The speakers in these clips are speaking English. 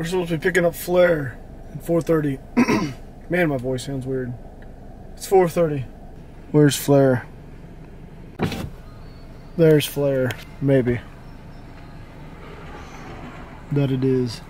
We're supposed to be picking up Flair at 4:30. Man, my voice sounds weird. It's 4:30. Where's Flair? There's Flair. Maybe. That it is.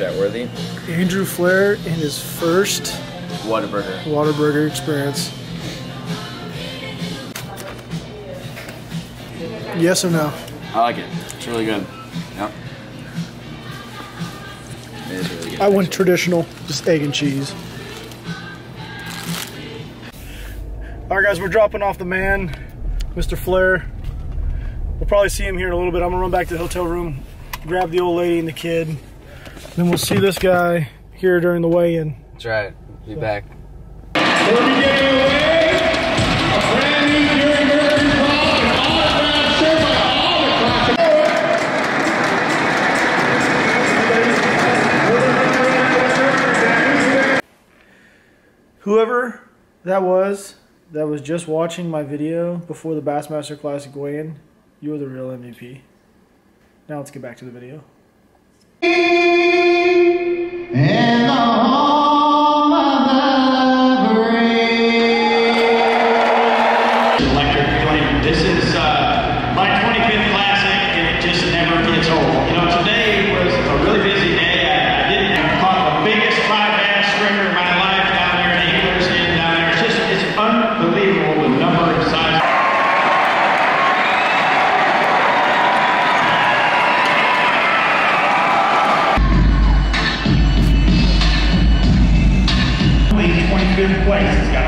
Snapchat worthy. Andrew Flair in his first Whataburger. Whataburger experience. Yes or no? I like it. It's really good. Yep. It is really good. I went traditional, just egg and cheese. All right, guys, we're dropping off the man, Mr. Flair. We'll probably see him here in a little bit. I'm gonna run back to the hotel room, grab the old lady and the kid. Then we'll see this guy here during the weigh-in. That's right. Be back. Whoever that was that was just watching my video before the Bassmaster Classic weigh-in, you're the real MVP. Now let's get back to the video. In the place.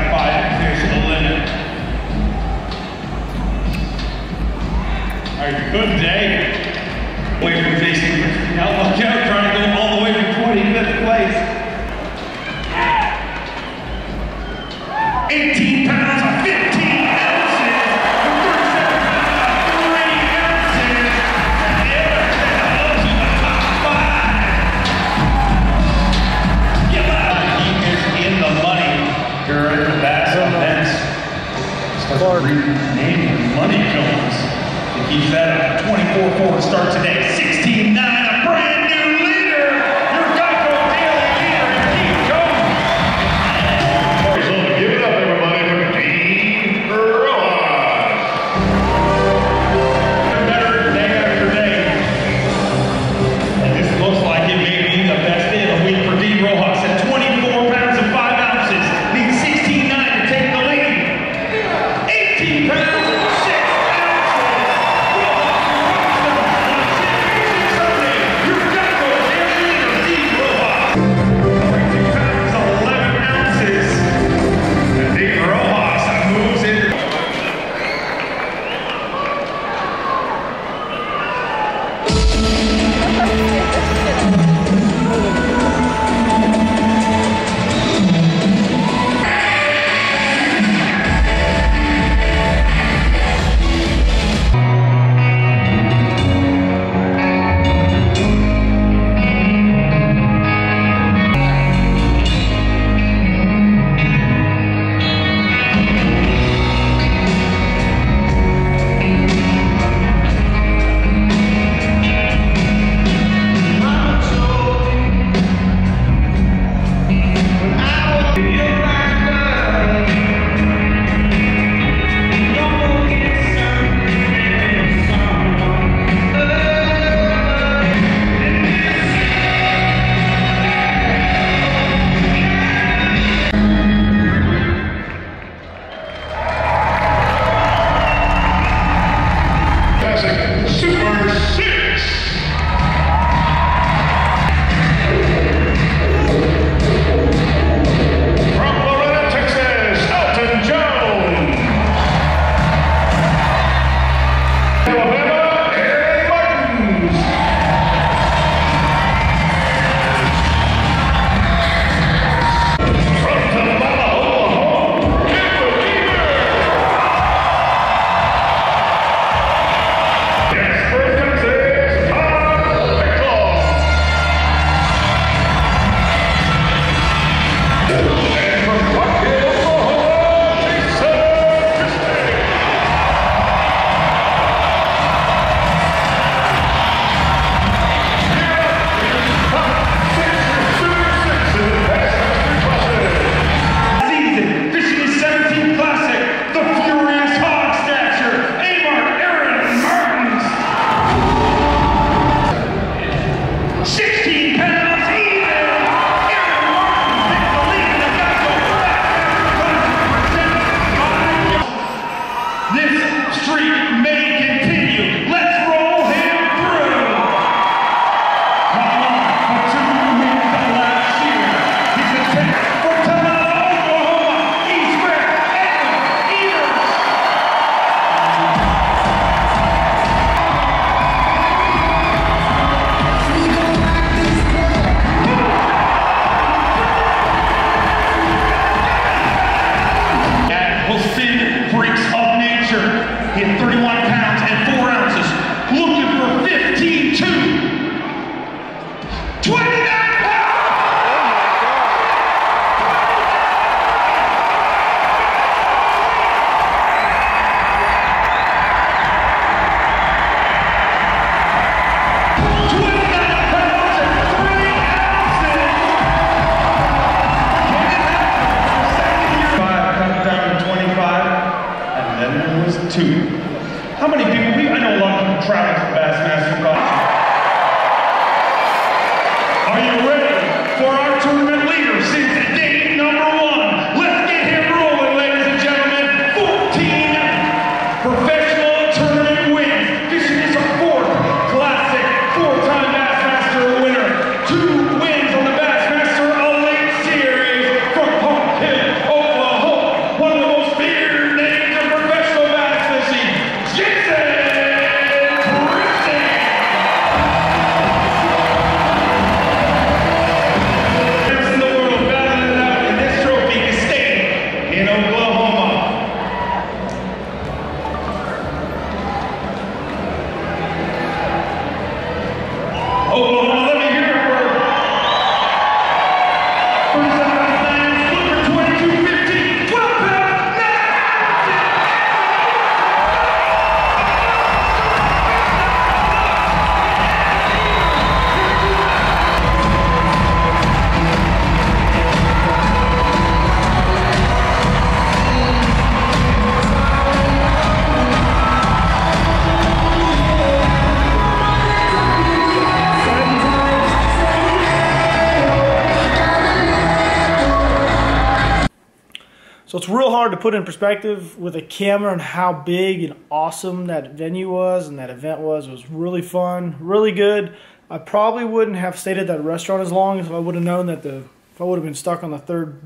So it's real hard to put in perspective with a camera and how big and awesome that venue was and that event was. It was really fun, really good. I probably wouldn't have stayed at that restaurant as long if I would have known that the if I would have been stuck on the third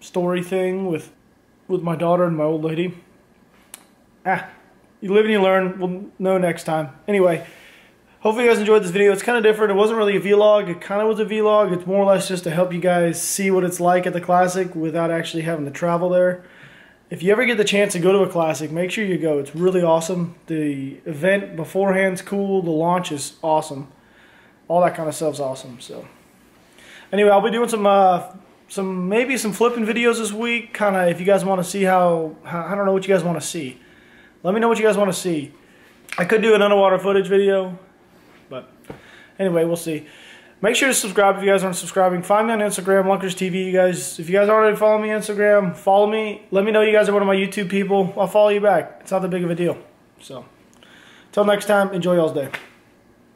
story thing with with my daughter and my old lady. Ah, you live and you learn. We'll know next time. Anyway, hopefully you guys enjoyed this video. It's kind of different. It wasn't really a vlog. It kind of was a vlog. It's more or less just to help you guys see what it's like at the Classic without actually having to travel there. If you ever get the chance to go to a Classic, make sure you go. It's really awesome. The event beforehand's cool. The launch is awesome. All that kind of stuff's awesome. So anyway, I'll be doing some uh, some maybe some flipping videos this week. Kind of if you guys want to see how, how I don't know what you guys want to see. Let me know what you guys want to see. I could do an underwater footage video, but anyway, we'll see. Make sure to subscribe if you guys aren't subscribing. Find me on Instagram, Lunkers TV. You guys, if you guys already follow me on Instagram, follow me. Let me know you guys are one of my YouTube people. I'll follow you back. It's not that big of a deal. So, until next time, enjoy y'all's day.